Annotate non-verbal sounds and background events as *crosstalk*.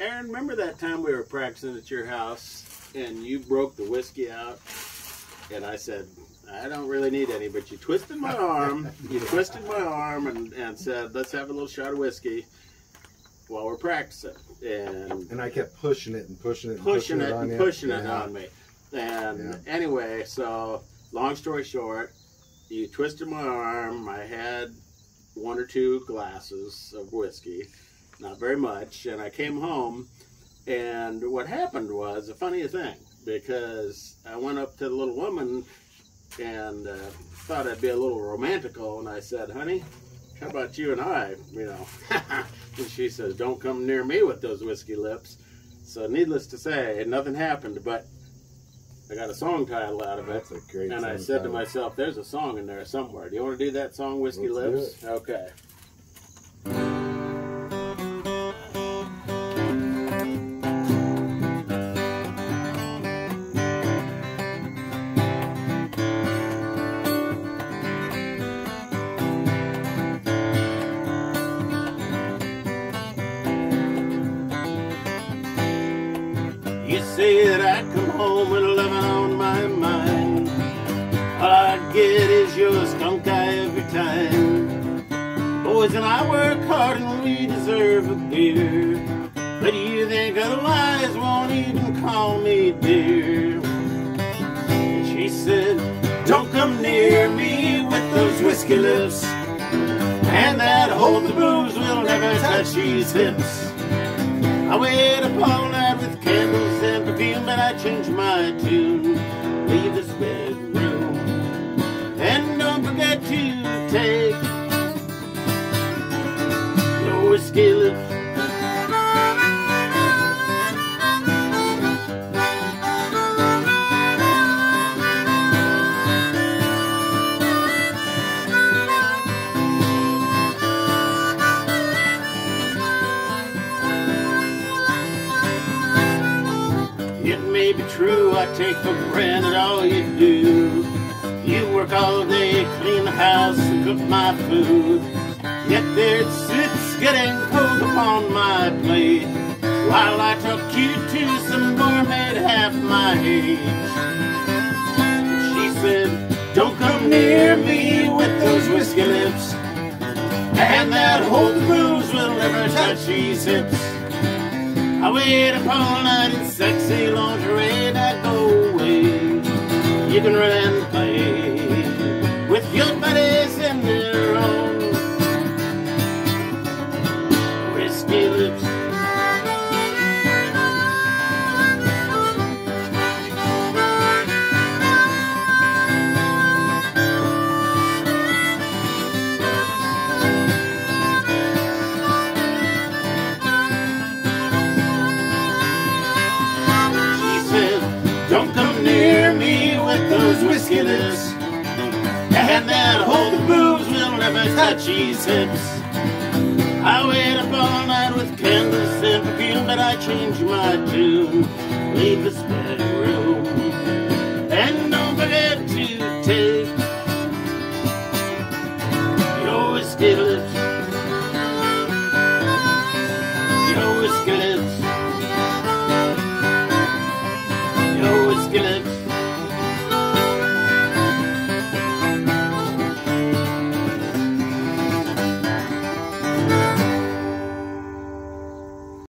Aaron, remember that time we were practicing at your house and you broke the whiskey out? And I said, I don't really need any, but you twisted my arm. *laughs* You twisted my arm and, and said, let's have a little shot of whiskey while we're practicing. And And I kept pushing it and pushing it and pushing it on and you. pushing it on me. And Yeah. anyway, so long story short, you twisted my arm. I had one or two glasses of whiskey, not very much, and I came home. And what happened was a funny thing because I went up to the little woman and uh, thought I'd be a little romantical, and I said, "Honey, how about you and I?" You know, *laughs* and she says, "Don't come near me with those whiskey lips." So, needless to say, nothing happened, but I got a song title out of it. That's a great And I said to myself, there's a song in there somewhere. Do you want to do that song, Whiskey Let's Lips? Okay. Say that I'd come home with loving on my mind. All I'd get is your skunk eye every time. Boys and I work hard and we deserve a beer. But you think otherwise won't even call me dear. She said, Don't come near me with those whiskey lips. And that hold the booze will never touch these hips. I wait up Forget to take your whiskey. It may be true, I take for granted all you do. You work all day, clean the house, and cook my food. Yet there it sits, getting cold upon my plate. While I talk you to some barmaid half my age. She said, Don't come near me with those whiskey lips. And that whole booze will never touch these hips. I wait up all night in sexy lingerie I go away. You can run And that whole booze will never touch these hips. I wait up all night with candles and perfume, but I change my tune. Leave this